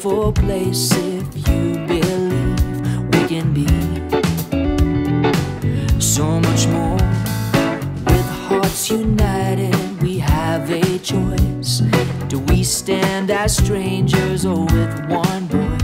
beautiful place if you believe we can be so much more. With hearts united, we have a choice. Do we stand as strangers or with one voice?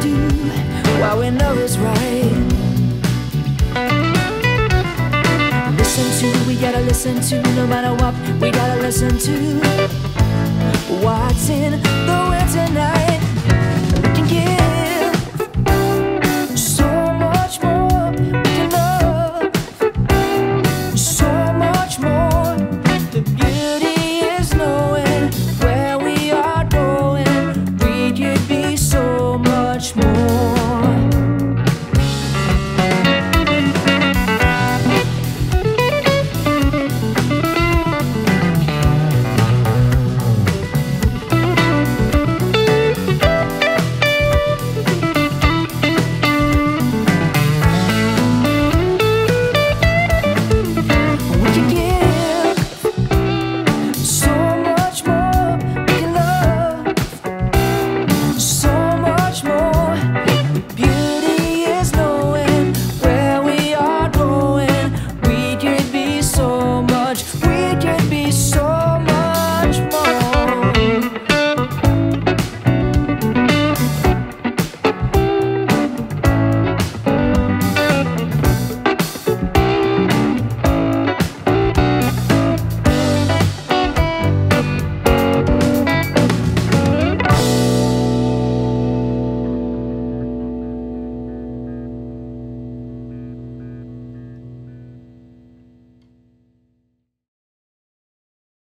do what we know is right. Listen to, we gotta listen to, no matter what, we gotta listen to what's in the wind tonight.